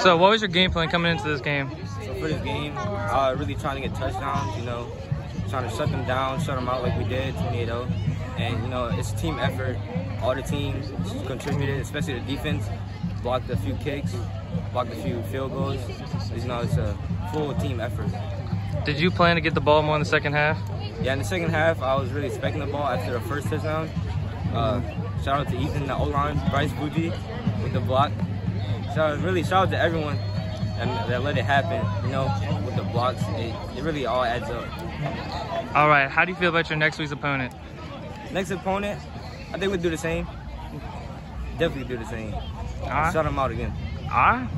So, what was your game plan coming into this game? So for this game, uh, really trying to get touchdowns, you know, trying to shut them down, shut them out like we did, 28-0. And, you know, it's a team effort. All the teams contributed, especially the defense, blocked a few kicks, blocked a few field goals. You know, it's a full team effort. Did you plan to get the ball more in the second half? Yeah, in the second half, I was really expecting the ball after the first touchdown. Uh, shout out to Ethan, the O-line, Bryce Bougie with the block. So really, shout out to everyone and that let it happen, you know, with the blocks. It, it really all adds up. All right. How do you feel about your next week's opponent? Next opponent, I think we'll do the same. Definitely do the same. All right. Shout them out again. All right.